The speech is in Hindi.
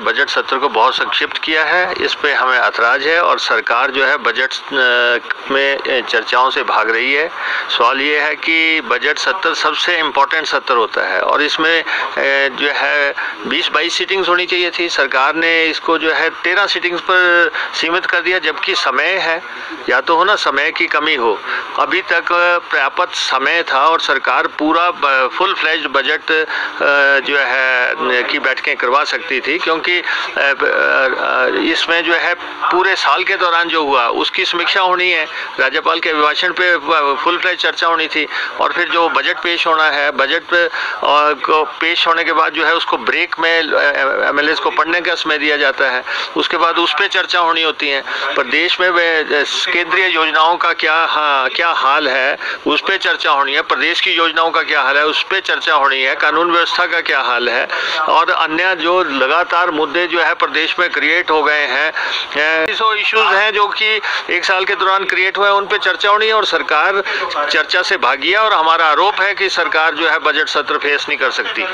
बजट सत्र को बहुत संक्षिप्त किया है। इस पे हमें ऐतराज है और सरकार जो है बजट में चर्चाओं से भाग रही है। सवाल ये है कि बजट सत्र सबसे इम्पोर्टेंट सत्र होता है और इसमें जो है बीस बाईस सीटिंग्स होनी चाहिए थी। सरकार ने इसको जो है 13 सीटिंग्स पर सीमित कर दिया, जबकि समय है। या तो हो ना, समय की कमी हो। अभी तक पर्याप्त समय था और सरकार पूरा फुल फ्लैज बजट जो है की बैठकें करवा सकती थी, क्योंकि अ, इसमें जो है पूरे साल के दौरान जो हुआ उसकी समीक्षा होनी है। राज्यपाल के अभिभाषण पे फुल फ्लैज चर्चा होनी थी और फिर जो बजट पेश होना है बजट पे को पेश होने के बाद जो है उसको ब्रेक में एम को पढ़ने का समय दिया जाता है। उसके बाद उस पर चर्चा होनी होती है। प्रदेश में केंद्रीय योजनाओं का क्या हाँ, क्या हाल है उस पर चर्चा होनी है। प्रदेश की योजनाओं का क्या हाल है उस पर चर्चा होनी है। कानून व्यवस्था का क्या हाल है? और अन्य जो लगातार मुद्दे जो है प्रदेश में क्रिएट हो गए हैं। सौ इश्यूज़ हैं। जो कि एक साल के दौरान क्रिएट हुए हैं उन पर चर्चा होनी है और सरकार चर्चा से भागी है और हमारा आरोप है कि सरकार जो है बजट सत्र फेस नहीं कर सकती।